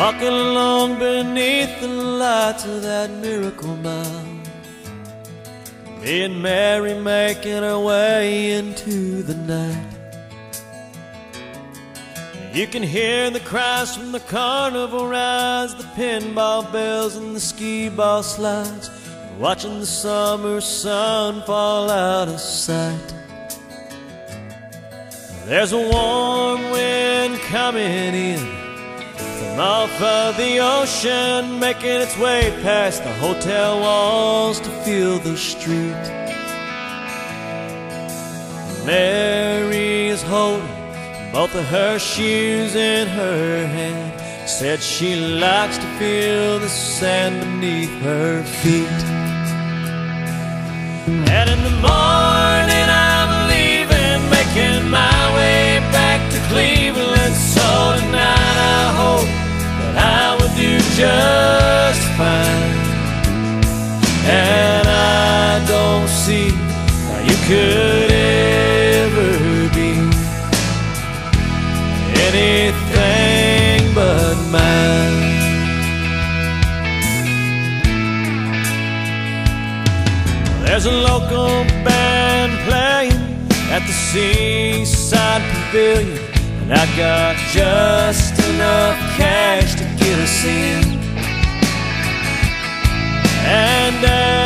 Walking along beneath the lights of that miracle mile. Me and Mary making our way into the night. You can hear the cries from the carnival rides, the pinball bells and the skee ball slides, watching the summer sun fall out of sight. There's a warm wind coming in off of the ocean, making its way past the hotel walls to fill the street. Mary is holding both of her shoes in her hand. Said she likes to feel the sand beneath her feet. And in the morning could ever be anything but mine. There's a local band playing at the Seaside Pavilion, and I got just enough cash to get us in. And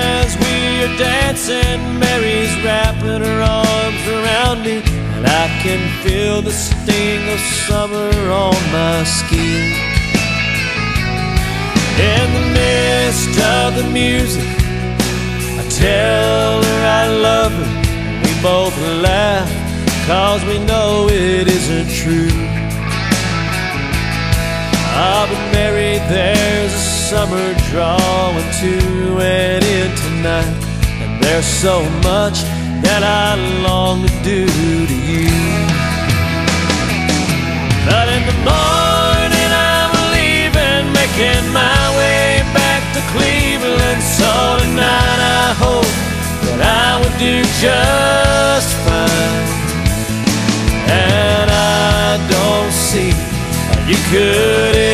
are dancing, Mary's wrapping her arms around me, and I can feel the sting of summer on my skin. In the midst of the music, I tell her I love her, and we both laugh, cause we know it isn't true. Ah, but Mary, there's a summer drawing to an end tonight, there's so much that I long to do to you. But in the morning I'm leaving, making my way back to Cleveland. So tonight I hope that I will do just fine. And I don't see how you could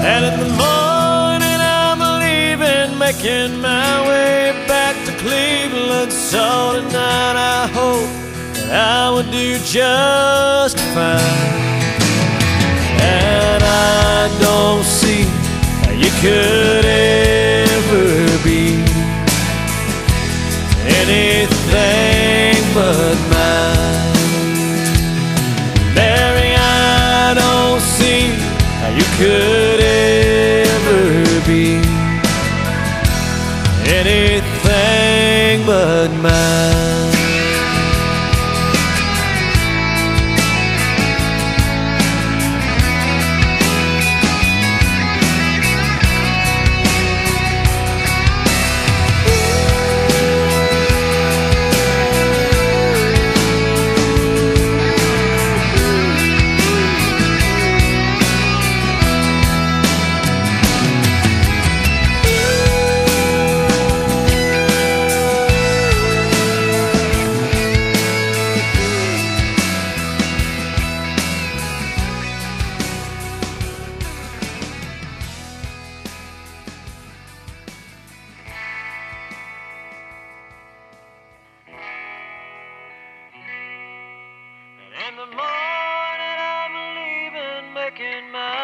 And in the morning I'm leaving, making my way back to Cleveland. So tonight I hope that I will do just fine. And I don't see how you could ever be anything but mine. Mary, I don't see how you could the morning I'm leaving, making my